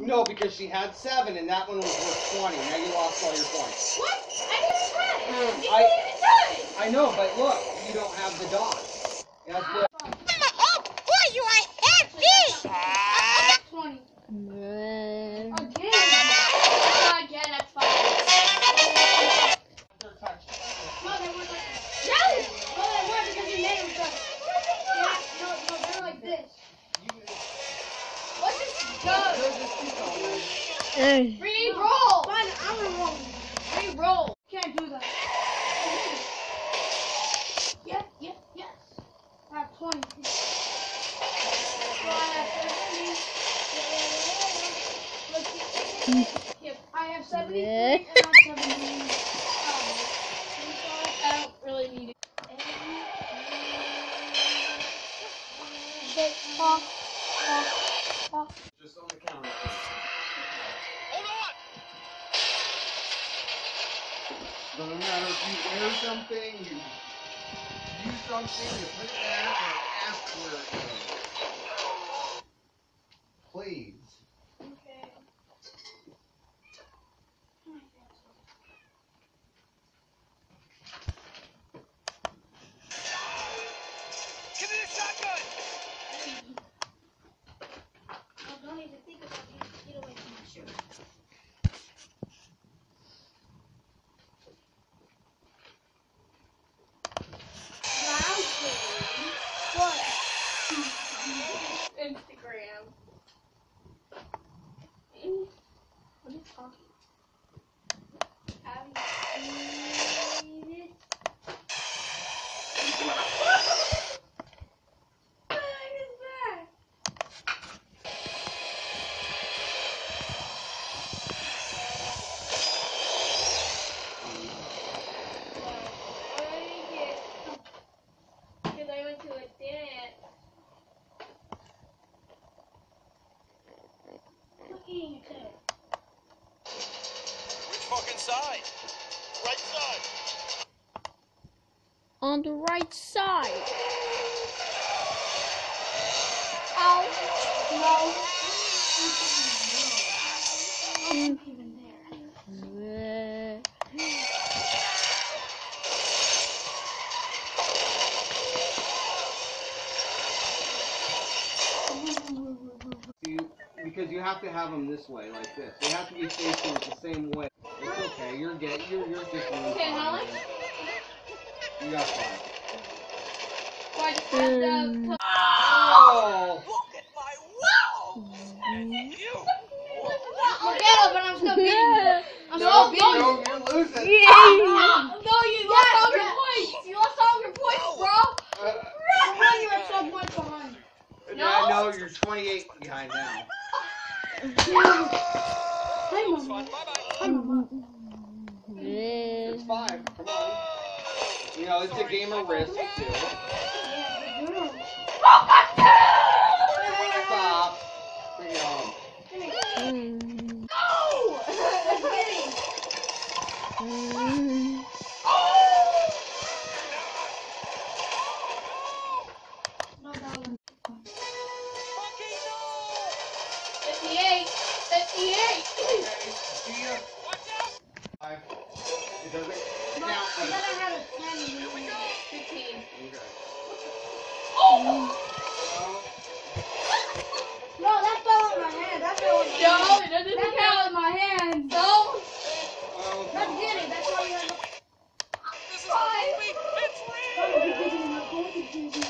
No, because she had seven, and that one was worth 20. Now you lost all your points. What? I didn't try. Mm, You I- didn't even try. I know, but look, you don't have the dots. That's what. Let's just go. Ugh. Re-roll. Fine, I'm gonna Can't do that. Yes, yes, yes. I have 20. So I have 70. Let's see. Yep, I have 73 I'm 17. Um, don't really need it. Okay, pop, pop, pop. Just on the counter. So no matter if you wear something, you use something, you put it there, and ask where it goes. Please. Okay. Give me the shotgun! I don't even think about it. Get away from my shirt. What? Instagram. What are you talking? Have you seen it? What the heck is that? Because I went to a dance. Looking at it. Which fucking side? Right side. On the right side. Ow. No. I'm even there. Bleh. You, because you have to have them this way, like this. They have to be facing the same way. It's okay. You're get. You're you're just Okay, fine, Holly? man. Got five. The. Oh! Look at my wow! And you! Okay, but I'm still beating you. I'm No, still beating you. no, you're losing. Yay! No, you lost all your points. You lost all your points, bro. Now you're at some behind. yeah, I you're 28 behind now. Hi, It's Bye-bye. Hi, Mama. It's five. Come on. You know, it's a game of risk too. I bet I had a 10. Here we go! 15. Okay. Oh! No, that fell in my hand. That fell in my hand. No, it doesn't That count. fell in my hand. No. well, That's Jenny. That's why you to. This is movie! It's real!